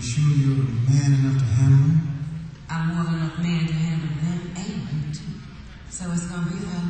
You sure you're man enough to handle them? I'm more than enough man to handle them and women too. So it's gonna be fun.